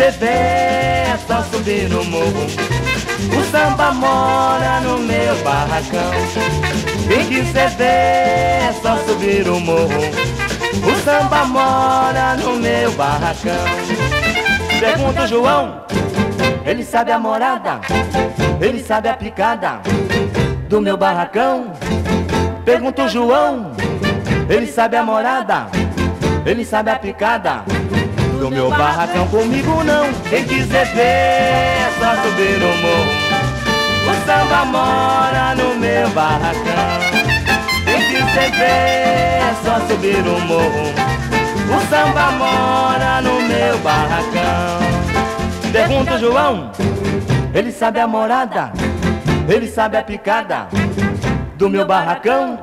É só subir no morro. O samba mora no meu barracão. Quem quiser ver é só subir o morro. O samba mora no meu barracão. Pergunta o João, ele sabe a morada, ele sabe a picada do meu barracão. Pergunta o João, ele sabe a morada, ele sabe a picada do meu barracão. Comigo não, quiser ver é só subir no morro. O samba mora no meu barracão. Quiser ver é só subir o morro. O samba mora no meu barracão. Pergunta o João, ele sabe a morada, ele sabe a picada do meu barracão.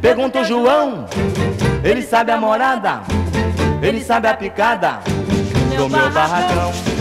Pergunta o João, ele sabe a morada, ele sabe a picada do meu barracão.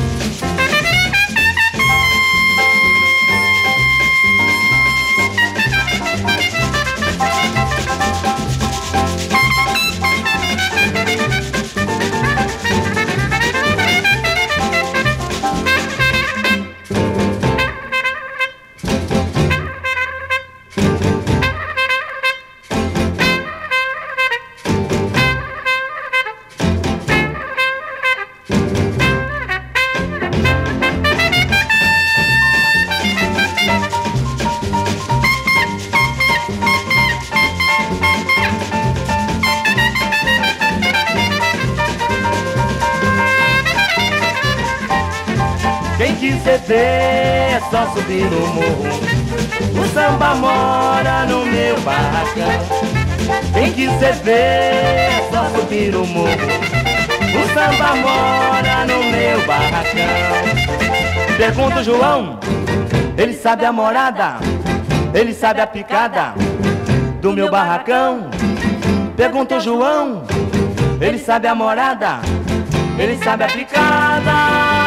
Só subir o morro. O samba mora no meu barracão. Pergunta o João, ele sabe a morada, ele sabe a picada do meu barracão. Pergunta o João, ele sabe a morada, ele sabe a picada